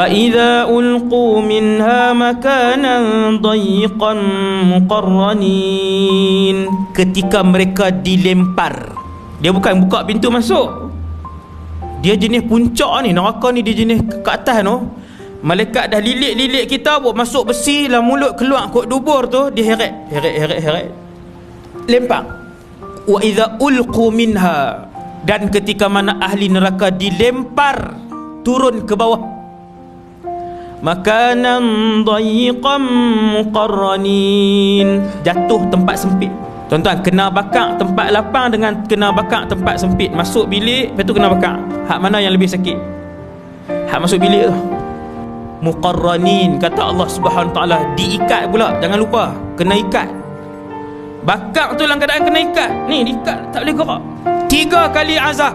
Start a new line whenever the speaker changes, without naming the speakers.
idza ulqu minha makanan dayiqan muqarranin. Ketika mereka dilempar dia bukan buka pintu masuk. Dia jenis puncak ni neraka ni dia jenis ke atas tu. Malaikat dah lilit-lilit kita buat masuk besi lah mulut keluar kot dubur tu dia heret heret heret heret. Lempar. Wa idza ulqu minha. Dan ketika mana ahli neraka dilempar turun ke bawah makanan dayiqan muqarranin. Jatuh tempat sempit. Tuan-tuan kena bakar tempat lapang dengan kena bakar tempat sempit. Masuk bilik lepas tu kena bakar. Hak mana yang lebih sakit? Hak masuk bilik tu. Muqarranin kata Allah Subhanahu taala. Diikat pula jangan lupa. Kena ikat. Bakar tu dalam keadaan kena ikat. Ni diikat tak boleh gerak. Tiga kali azab